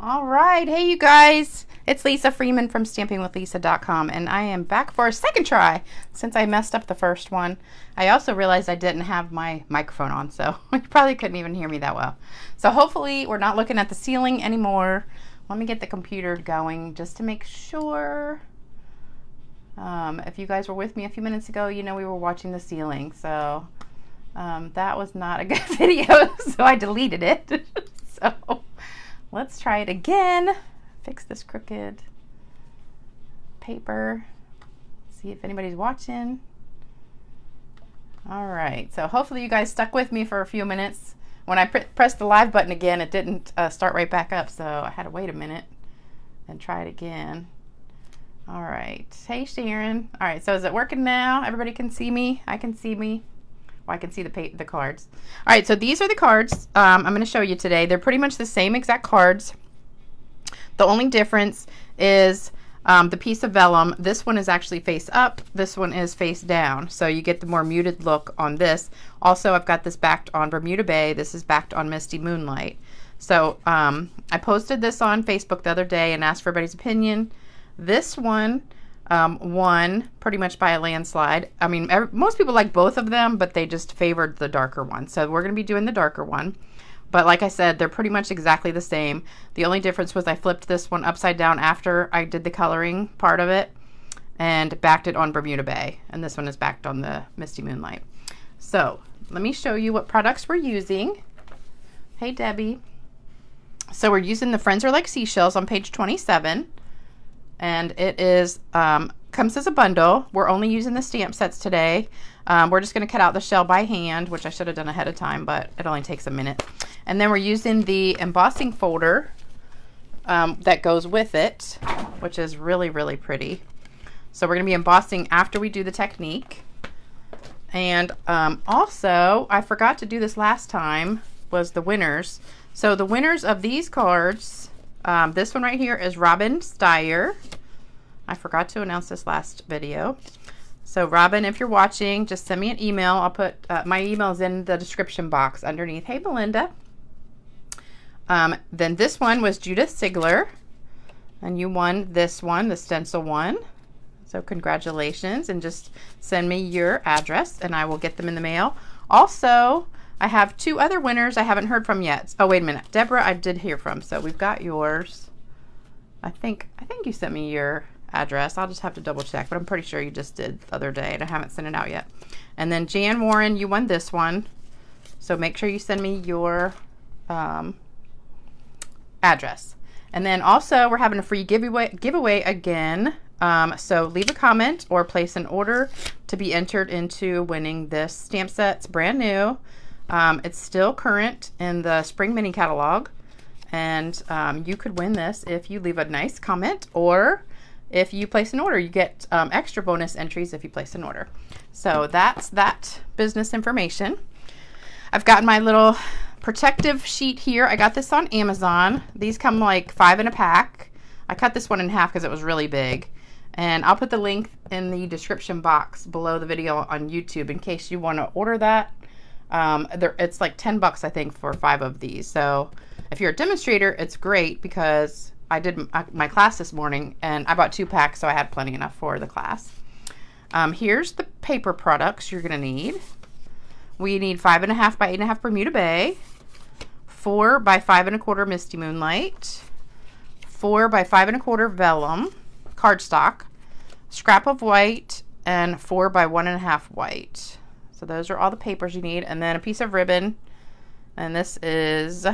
All right. Hey, you guys. It's Lisa Freeman from stampingwithlisa.com, and I am back for a second try since I messed up the first one. I also realized I didn't have my microphone on, so you probably couldn't even hear me that well. So hopefully we're not looking at the ceiling anymore. Let me get the computer going just to make sure. Um, if you guys were with me a few minutes ago, you know we were watching the ceiling, so um, that was not a good video, so I deleted it. so Let's try it again. Fix this crooked paper. See if anybody's watching. All right, so hopefully you guys stuck with me for a few minutes. When I pressed the live button again, it didn't uh, start right back up, so I had to wait a minute and try it again. All right, hey Sharon. All right, so is it working now? Everybody can see me? I can see me. Well, I can see the the cards. All right, so these are the cards um, I'm going to show you today. They're pretty much the same exact cards. The only difference is um, the piece of vellum. This one is actually face up. This one is face down. So you get the more muted look on this. Also, I've got this backed on Bermuda Bay. This is backed on Misty Moonlight. So um, I posted this on Facebook the other day and asked for everybody's opinion. This one um, won pretty much by a landslide. I mean, every, most people like both of them, but they just favored the darker one. So we're going to be doing the darker one. But like I said, they're pretty much exactly the same. The only difference was I flipped this one upside down after I did the coloring part of it and backed it on Bermuda Bay. And this one is backed on the Misty Moonlight. So let me show you what products we're using. Hey, Debbie. So we're using the Friends Are Like Seashells on page 27 and it is um, comes as a bundle. We're only using the stamp sets today. Um, we're just going to cut out the shell by hand, which I should have done ahead of time, but it only takes a minute. And then we're using the embossing folder um, that goes with it, which is really, really pretty. So we're going to be embossing after we do the technique. And um, also, I forgot to do this last time, was the winners. So the winners of these cards um, this one right here is Robin Steyer. I forgot to announce this last video. So Robin, if you're watching, just send me an email. I'll put uh, my emails in the description box underneath. Hey, Belinda. Um, then this one was Judith Sigler. And you won this one, the stencil one. So congratulations. And just send me your address and I will get them in the mail. Also, I have two other winners I haven't heard from yet. Oh, wait a minute. Deborah, I did hear from. So we've got yours. I think I think you sent me your address. I'll just have to double check, but I'm pretty sure you just did the other day and I haven't sent it out yet. And then Jan Warren, you won this one. So make sure you send me your um, address. And then also we're having a free giveaway giveaway again. Um, so leave a comment or place an order to be entered into winning this stamp set. It's brand new. Um, it's still current in the Spring Mini catalog, and um, you could win this if you leave a nice comment or if you place an order. You get um, extra bonus entries if you place an order. So that's that business information. I've got my little protective sheet here. I got this on Amazon. These come like five in a pack. I cut this one in half because it was really big. And I'll put the link in the description box below the video on YouTube in case you want to order that um, it's like 10 bucks, I think, for five of these. So if you're a demonstrator, it's great because I did my class this morning and I bought two packs, so I had plenty enough for the class. Um, here's the paper products you're going to need. We need five and a half by eight and a half Bermuda Bay, four by five and a quarter Misty Moonlight, four by five and a quarter vellum, cardstock, scrap of white, and four by one and a half white. So those are all the papers you need. And then a piece of ribbon. And this is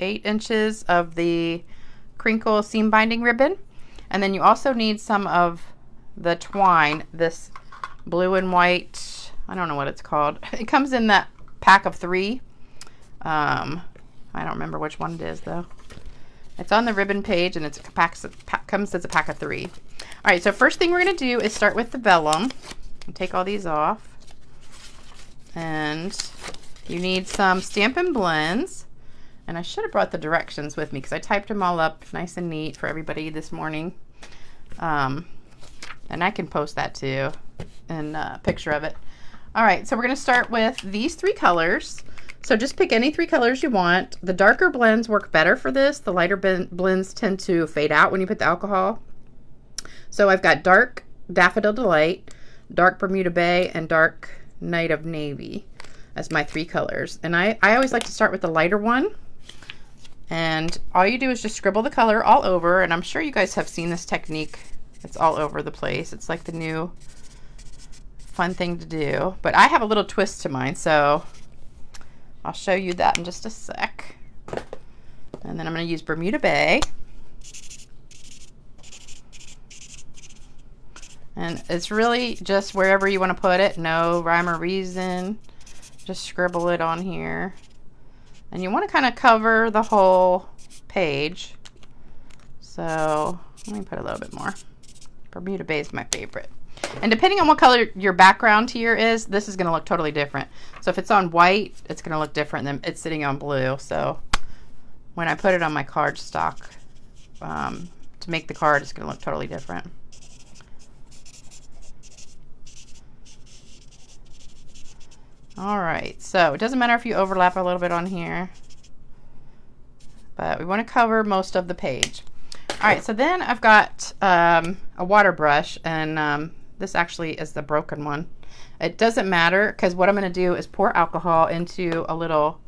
eight inches of the crinkle seam binding ribbon. And then you also need some of the twine, this blue and white, I don't know what it's called. It comes in that pack of three. Um, I don't remember which one it is though. It's on the ribbon page and pack, comes as a pack of three. All right, so first thing we're gonna do is start with the vellum. Take all these off. And you need some Stampin' Blends. And I should have brought the directions with me because I typed them all up nice and neat for everybody this morning. Um, and I can post that too and a picture of it. All right, so we're going to start with these three colors. So just pick any three colors you want. The darker blends work better for this. The lighter blends tend to fade out when you put the alcohol. So I've got dark Daffodil Delight, dark Bermuda Bay, and dark Night of Navy as my three colors. And I, I always like to start with the lighter one. And all you do is just scribble the color all over. And I'm sure you guys have seen this technique. It's all over the place. It's like the new fun thing to do. But I have a little twist to mine, so I'll show you that in just a sec. And then I'm going to use Bermuda Bay. And it's really just wherever you want to put it. No rhyme or reason. Just scribble it on here. And you want to kind of cover the whole page. So let me put a little bit more. Bermuda Bay is my favorite. And depending on what color your background here is, this is going to look totally different. So if it's on white, it's going to look different than it's sitting on blue. So when I put it on my card stock, um, to make the card, it's going to look totally different. All right, so it doesn't matter if you overlap a little bit on here, but we want to cover most of the page. All right, so then I've got um, a water brush, and um, this actually is the broken one. It doesn't matter because what I'm going to do is pour alcohol into a little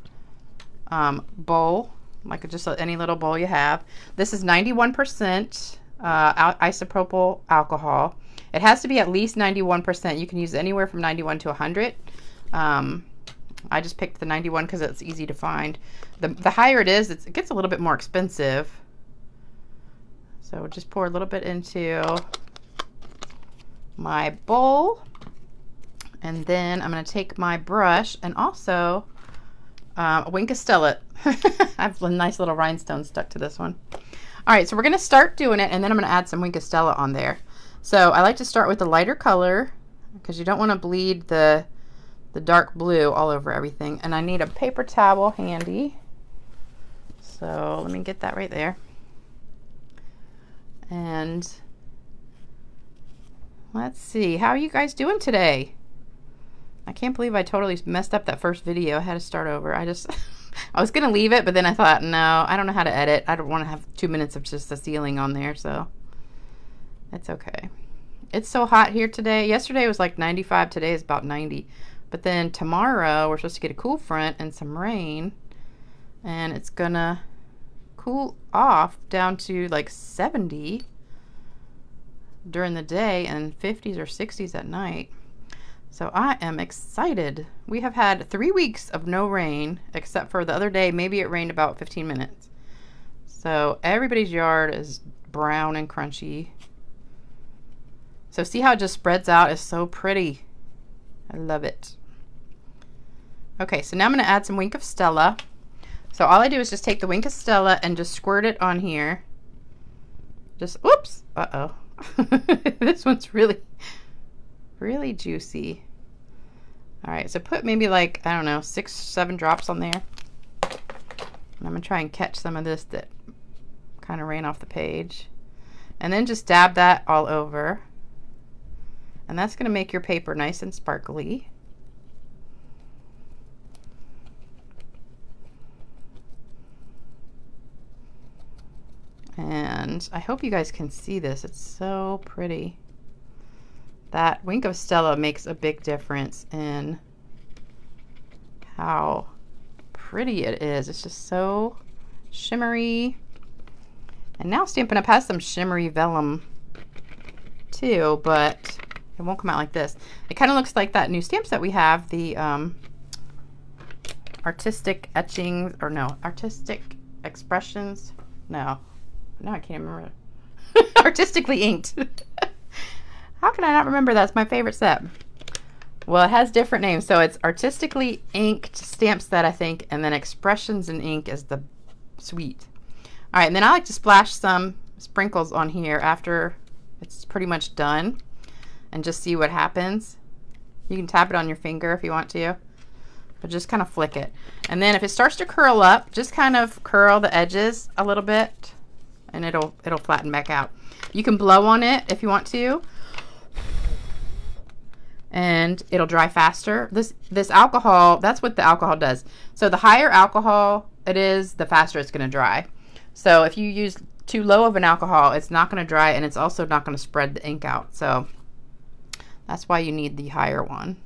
um, bowl, like just any little bowl you have. This is 91% uh, isopropyl alcohol. It has to be at least 91%. You can use anywhere from 91 to 100. Um, I just picked the 91 because it's easy to find. The, the higher it is, it gets a little bit more expensive. So just pour a little bit into my bowl. And then I'm going to take my brush and also um, a Wink of Stella. I have a nice little rhinestone stuck to this one. All right, so we're going to start doing it, and then I'm going to add some Wink of Stella on there. So I like to start with the lighter color because you don't want to bleed the the dark blue all over everything. And I need a paper towel handy. So let me get that right there. And let's see, how are you guys doing today? I can't believe I totally messed up that first video. I had to start over. I just, I was going to leave it, but then I thought, no, I don't know how to edit. I don't want to have two minutes of just the ceiling on there, so it's okay. It's so hot here today. Yesterday was like 95. Today is about 90. But then tomorrow we're supposed to get a cool front and some rain. And it's gonna cool off down to like 70 during the day and 50s or 60s at night. So I am excited. We have had three weeks of no rain, except for the other day, maybe it rained about 15 minutes. So everybody's yard is brown and crunchy. So see how it just spreads out? It's so pretty. I love it. Okay, so now I'm going to add some Wink of Stella. So all I do is just take the Wink of Stella and just squirt it on here. Just, oops, uh-oh. this one's really, really juicy. All right, so put maybe like, I don't know, six, seven drops on there. And I'm going to try and catch some of this that kind of ran off the page. And then just dab that all over. And that's going to make your paper nice and sparkly. And I hope you guys can see this. It's so pretty. That Wink of Stella makes a big difference in how pretty it is. It's just so shimmery. And now Stampin' Up! has some shimmery vellum too, but it won't come out like this. It kind of looks like that new stamp set we have, the um, artistic etchings, or no, artistic expressions. No, no, I can't remember. Artistically inked. How can I not remember that's my favorite set? Well, it has different names. So it's artistically inked stamp set, I think, and then expressions in ink is the suite. All right, and then I like to splash some sprinkles on here after it's pretty much done and just see what happens. You can tap it on your finger if you want to, but just kind of flick it. And then if it starts to curl up, just kind of curl the edges a little bit and it'll it'll flatten back out. You can blow on it if you want to. and it'll dry faster. This this alcohol, that's what the alcohol does. So the higher alcohol it is, the faster it's going to dry. So if you use too low of an alcohol, it's not going to dry and it's also not going to spread the ink out. So that's why you need the higher one.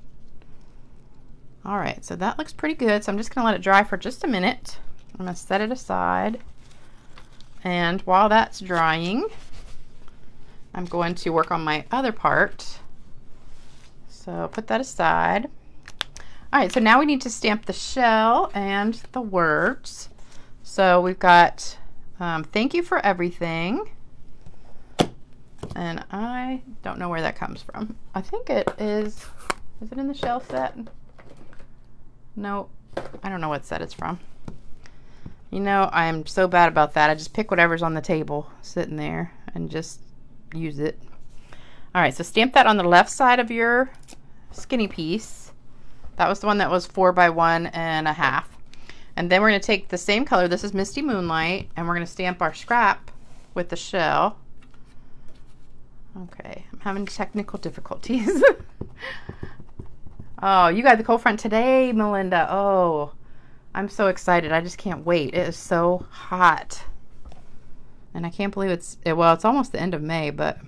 All right, so that looks pretty good. So I'm just going to let it dry for just a minute. I'm to set it aside. And while that's drying, I'm going to work on my other part. So put that aside. All right, so now we need to stamp the shell and the words. So we've got um, thank you for everything. And I don't know where that comes from. I think it is, is it in the shell set? No, I don't know what set it's from. You know, I am so bad about that. I just pick whatever's on the table sitting there and just use it. All right, so stamp that on the left side of your skinny piece. That was the one that was four by one and a half. And then we're going to take the same color. This is Misty Moonlight. And we're going to stamp our scrap with the shell. Okay, I'm having technical difficulties. oh, you got the cold front today, Melinda. Oh, I'm so excited. I just can't wait. It is so hot. And I can't believe it's, it, well, it's almost the end of May, but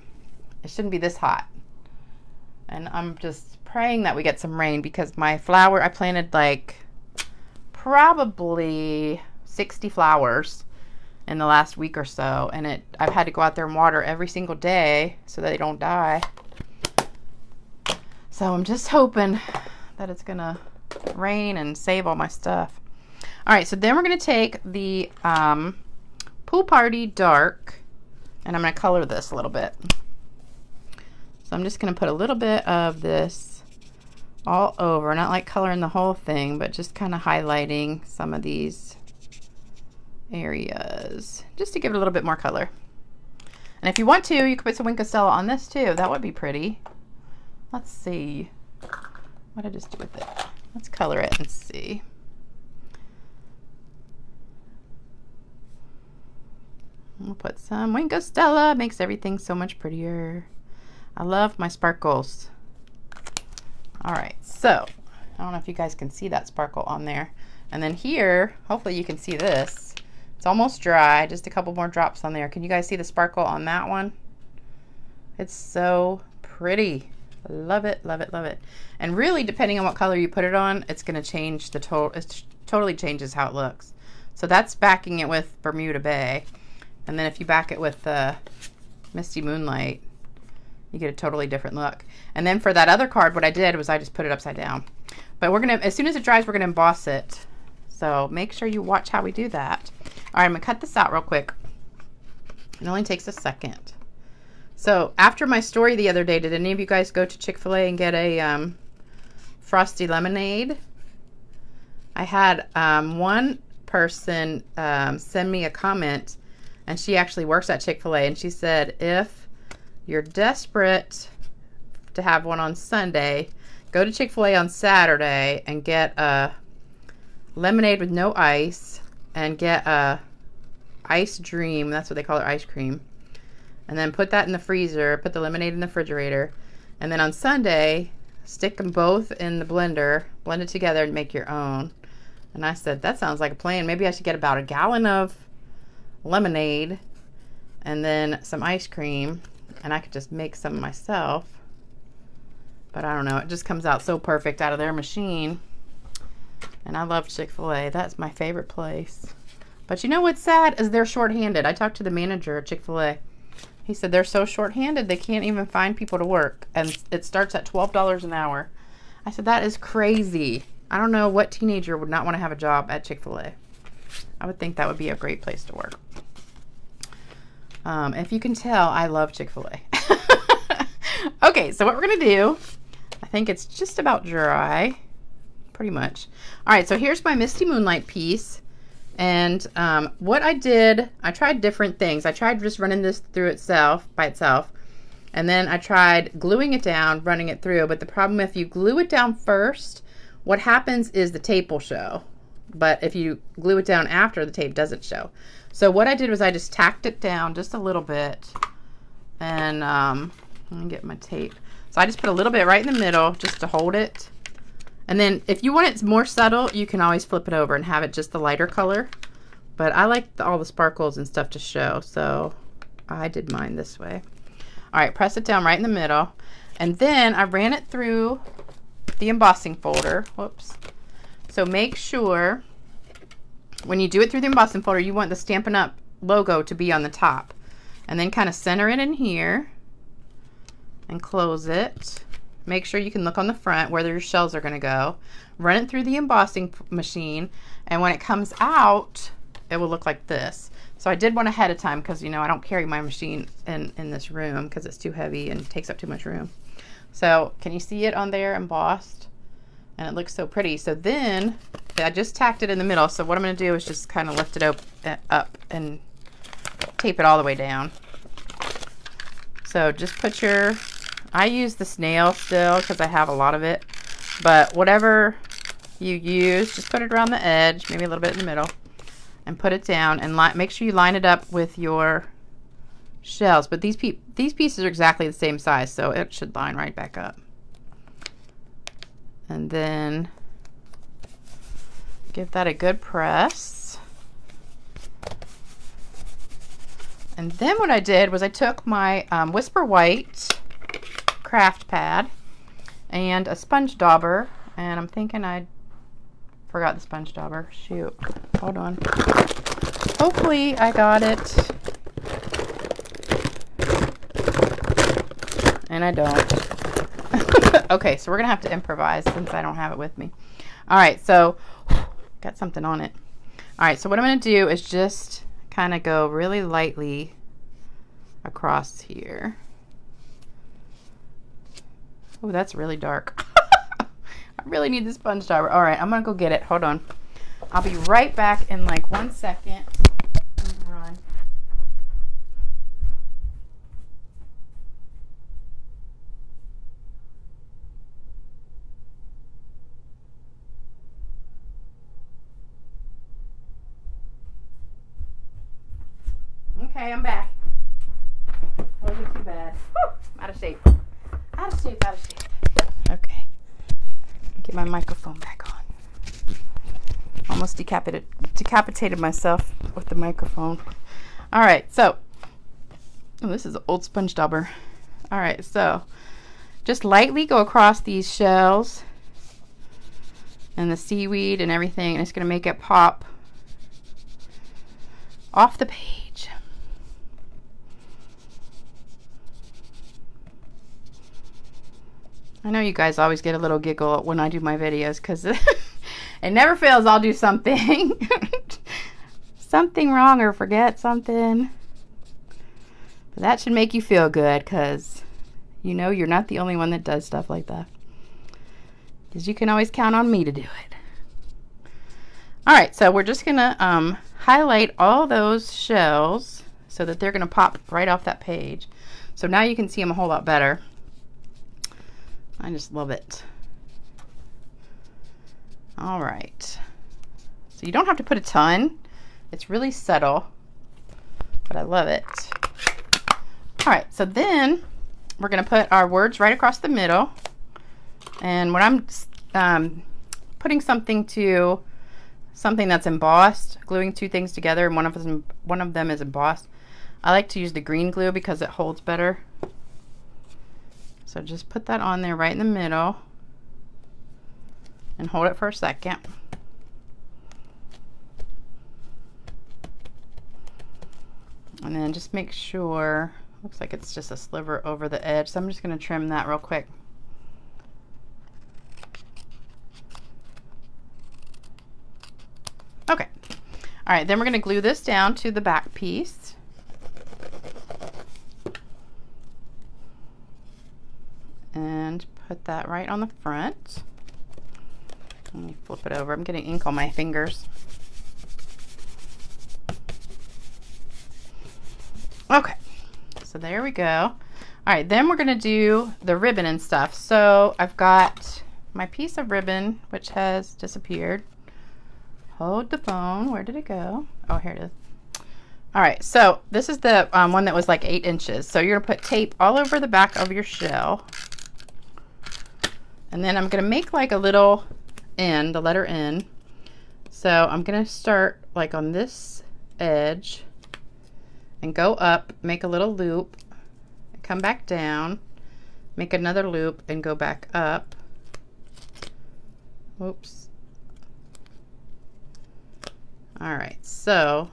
it shouldn't be this hot. And I'm just praying that we get some rain because my flower, I planted like probably 60 flowers in the last week or so. And it, I've had to go out there and water every single day so that they don't die. So I'm just hoping that it's going to rain and save all my stuff. All right, so then we're going to take the um, Pool Party Dark, and I'm going to color this a little bit. So I'm just going to put a little bit of this all over, not like coloring the whole thing, but just kind of highlighting some of these areas, just to give it a little bit more color. And if you want to, you could put some Wink of Stella on this too. That would be pretty. Let's see. What did I just do with it? Let's color it and see. We'll put some Wink of Stella. Makes everything so much prettier. I love my sparkles. All right, so I don't know if you guys can see that sparkle on there. And then here, hopefully you can see this. It's almost dry, just a couple more drops on there. Can you guys see the sparkle on that one? It's so pretty. Love it, love it, love it. And really, depending on what color you put it on, it's going to change the total. It totally changes how it looks. So that's backing it with Bermuda Bay. And then if you back it with uh, Misty Moonlight, you get a totally different look. And then for that other card, what I did was I just put it upside down. But we're going to, as soon as it dries, we're going to emboss it. So make sure you watch how we do that. All right, I'm to cut this out real quick. It only takes a second. So after my story the other day, did any of you guys go to Chick-fil-A and get a um, frosty lemonade? I had um, one person um, send me a comment and she actually works at Chick-fil-A and she said if you're desperate to have one on Sunday, go to Chick-fil-A on Saturday and get a lemonade with no ice and get a ice dream. That's what they call it, ice cream. And then put that in the freezer, put the lemonade in the refrigerator. And then on Sunday, stick them both in the blender, blend it together and make your own. And I said, that sounds like a plan. Maybe I should get about a gallon of lemonade and then some ice cream and I could just make some myself. But I don't know, it just comes out so perfect out of their machine. And I love Chick-fil-A. That's my favorite place. But you know what's sad is they're short-handed. I talked to the manager at Chick-fil-A. He said they're so short-handed they can't even find people to work. And it starts at $12 an hour. I said, that is crazy. I don't know what teenager would not want to have a job at Chick-fil-A. I would think that would be a great place to work. Um, if you can tell, I love Chick-fil-A. okay, so what we're going to do, I think it's just about dry, pretty much. All right, so here's my Misty Moonlight piece. And um, what I did, I tried different things. I tried just running this through itself, by itself. And then I tried gluing it down, running it through. But the problem, if you glue it down first, what happens is the tape will show. But if you glue it down after, the tape doesn't show. So what I did was I just tacked it down just a little bit. And um, let me get my tape. So I just put a little bit right in the middle just to hold it. And then if you want it more subtle, you can always flip it over and have it just the lighter color. But I like the, all the sparkles and stuff to show, so I did mine this way. All right, press it down right in the middle. And then I ran it through the embossing folder. Whoops. So make sure when you do it through the embossing folder, you want the Stampin' Up! logo to be on the top. And then kind of center it in here and close it. Make sure you can look on the front where your shells are going to go. Run it through the embossing machine. And when it comes out, it will look like this. So I did one ahead of time because, you know, I don't carry my machine in, in this room because it's too heavy and takes up too much room. So can you see it on there embossed? And it looks so pretty. So then I just tacked it in the middle. So what I'm going to do is just kind of lift it up, uh, up and tape it all the way down. So just put your, I use the snail still because I have a lot of it. But whatever you use, just put it around the edge, maybe a little bit in the middle and put it down and make sure you line it up with your shells. But these, pe these pieces are exactly the same size, so it should line right back up. And then give that a good press. And then what I did was I took my um, Whisper White craft pad and a sponge dauber and I'm thinking I Forgot the sponge dauber. Shoot. Hold on. Hopefully I got it. And I don't. okay, so we're going to have to improvise since I don't have it with me. All right, so got something on it. All right, so what I'm going to do is just kind of go really lightly across here. Oh, that's really dark. I really need the sponge dauber. All right, I'm going to go get it. Hold on. I'll be right back in like one second. Run. Okay, I'm back. Wasn't too bad. Whew, out of shape. Out of shape, out of shape. Okay. Get my microphone back on. Almost decapitated, decapitated myself with the microphone. All right, so oh, this is an old sponge dauber. All right, so just lightly go across these shells and the seaweed and everything, and it's going to make it pop off the page. I know you guys always get a little giggle when I do my videos because it never fails. I'll do something. something wrong or forget something. But that should make you feel good because you know you're not the only one that does stuff like that. Because you can always count on me to do it. All right, so we're just going to um, highlight all those shells so that they're going to pop right off that page. So now you can see them a whole lot better. I just love it. All right. So you don't have to put a ton. It's really subtle, but I love it. All right, so then we're gonna put our words right across the middle. And when I'm um, putting something to something that's embossed, gluing two things together, and one of them one of them is embossed, I like to use the green glue because it holds better. So just put that on there right in the middle and hold it for a second. And then just make sure, looks like it's just a sliver over the edge. So I'm just gonna trim that real quick. Okay. All right, then we're gonna glue this down to the back piece. and put that right on the front. Let me flip it over. I'm getting ink on my fingers. Okay, so there we go. All right, then we're gonna do the ribbon and stuff. So I've got my piece of ribbon, which has disappeared. Hold the phone, where did it go? Oh, here it is. All right, so this is the um, one that was like eight inches. So you're gonna put tape all over the back of your shell. And then I'm going to make like a little N, the letter N. So I'm going to start like on this edge and go up, make a little loop, come back down, make another loop and go back up. Whoops. All right, so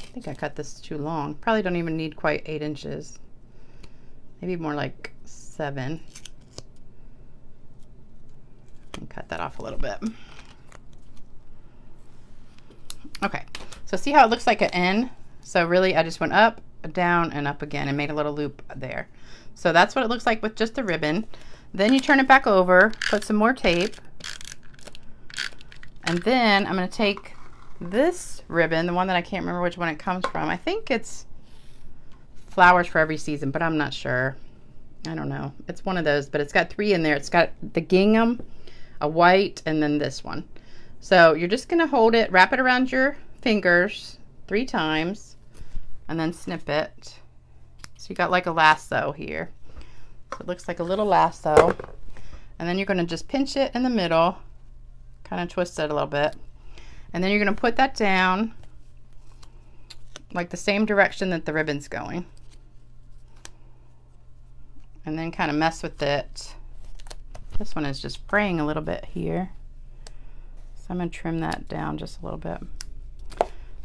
I think I cut this too long. Probably don't even need quite eight inches. Maybe more like seven. And cut that off a little bit. Okay, so see how it looks like an N? So really I just went up, down, and up again and made a little loop there. So that's what it looks like with just the ribbon. Then you turn it back over, put some more tape, and then I'm going to take this ribbon, the one that I can't remember which one it comes from. I think it's Flowers for Every Season, but I'm not sure. I don't know. It's one of those, but it's got three in there. It's got the gingham, a white, and then this one. So you're just going to hold it, wrap it around your fingers three times, and then snip it. So you got like a lasso here. So it looks like a little lasso. And then you're going to just pinch it in the middle, kind of twist it a little bit. And then you're going to put that down like the same direction that the ribbon's going. And then kind of mess with it. This one is just fraying a little bit here. So I'm going to trim that down just a little bit.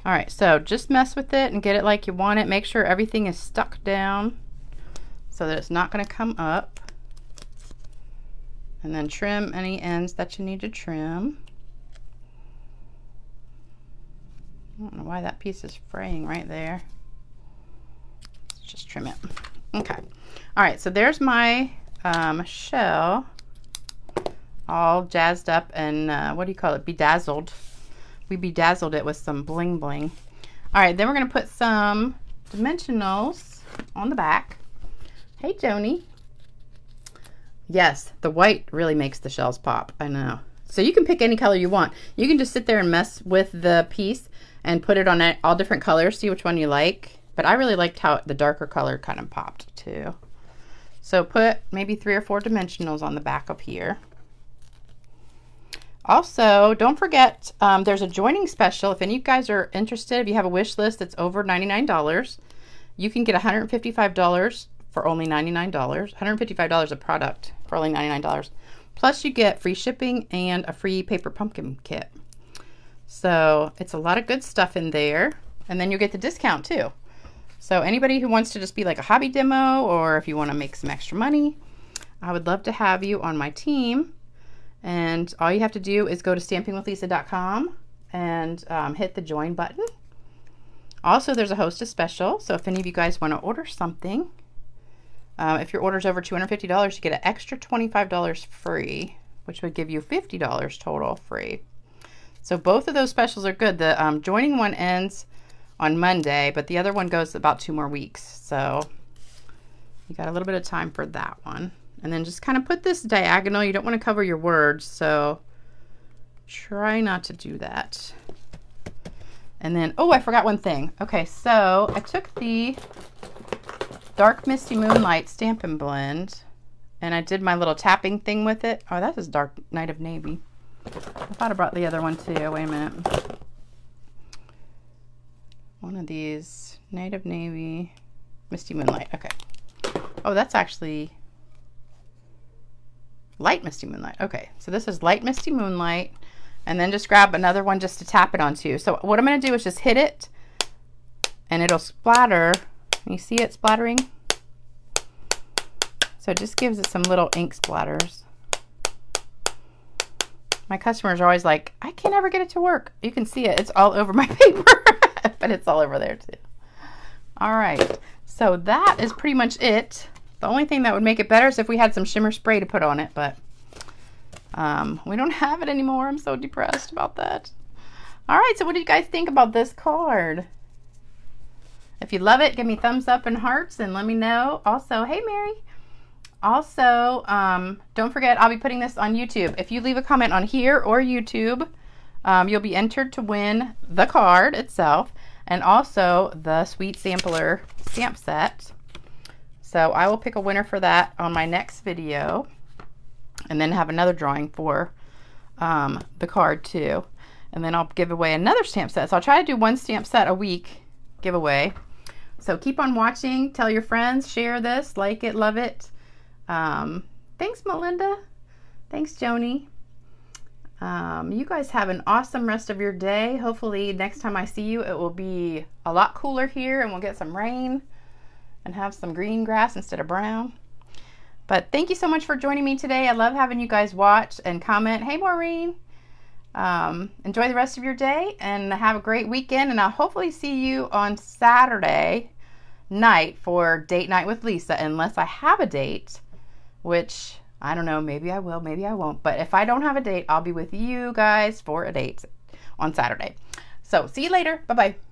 All right, so just mess with it and get it like you want it. Make sure everything is stuck down so that it's not going to come up. And then trim any ends that you need to trim. I don't know why that piece is fraying right there. Let's just trim it. Okay. All right, so there's my um, shell all jazzed up and uh, what do you call it? Bedazzled. We bedazzled it with some bling bling. All right, then we're going to put some dimensionals on the back. Hey, Joni. Yes, the white really makes the shells pop. I know. So you can pick any color you want. You can just sit there and mess with the piece and put it on all different colors, see which one you like. But I really liked how the darker color kind of popped too. So put maybe three or four dimensionals on the back up here. Also, don't forget, um, there's a joining special. If any of you guys are interested, if you have a wish list that's over $99, you can get $155 for only $99, $155 a product for only $99. Plus you get free shipping and a free paper pumpkin kit. So it's a lot of good stuff in there. And then you get the discount too. So anybody who wants to just be like a hobby demo or if you want to make some extra money, I would love to have you on my team. And all you have to do is go to stampingwithlisa.com and um, hit the join button. Also, there's a hostess special. So if any of you guys want to order something, uh, if your order is over $250, you get an extra $25 free, which would give you $50 total free. So both of those specials are good. The um, joining one ends on Monday, but the other one goes about two more weeks. So you got a little bit of time for that one. And then just kind of put this diagonal. You don't want to cover your words, so try not to do that. And then, oh, I forgot one thing. Okay, so I took the Dark Misty Moonlight Stampin' Blend. And I did my little tapping thing with it. Oh, that is Dark Night of Navy. I thought I brought the other one too. Wait a minute. One of these. Night of Navy. Misty Moonlight. Okay. Oh, that's actually Light Misty Moonlight. Okay, so this is Light Misty Moonlight. And then just grab another one just to tap it onto. So what I'm going to do is just hit it. And it'll splatter you see it splattering? So it just gives it some little ink splatters. My customers are always like, I can't ever get it to work. You can see it. It's all over my paper, but it's all over there too. All right, so that is pretty much it. The only thing that would make it better is if we had some shimmer spray to put on it, but um, we don't have it anymore. I'm so depressed about that. All right, so what do you guys think about this card? If you love it, give me thumbs up and hearts and let me know. Also, hey, Mary. Also, um, don't forget, I'll be putting this on YouTube. If you leave a comment on here or YouTube, um, you'll be entered to win the card itself and also the Sweet Sampler stamp set. So I will pick a winner for that on my next video. and then have another drawing for um, the card too. And then I'll give away another stamp set. So I'll try to do one stamp set a week giveaway. So keep on watching. Tell your friends. Share this. Like it. Love it. Um, thanks, Melinda. Thanks, Joni. Um, you guys have an awesome rest of your day. Hopefully, next time I see you, it will be a lot cooler here and we'll get some rain and have some green grass instead of brown. But thank you so much for joining me today. I love having you guys watch and comment. Hey, Maureen. Um, enjoy the rest of your day and have a great weekend. And I'll hopefully see you on Saturday night for date night with Lisa, unless I have a date, which I don't know. Maybe I will, maybe I won't. But if I don't have a date, I'll be with you guys for a date on Saturday. So see you later. Bye bye.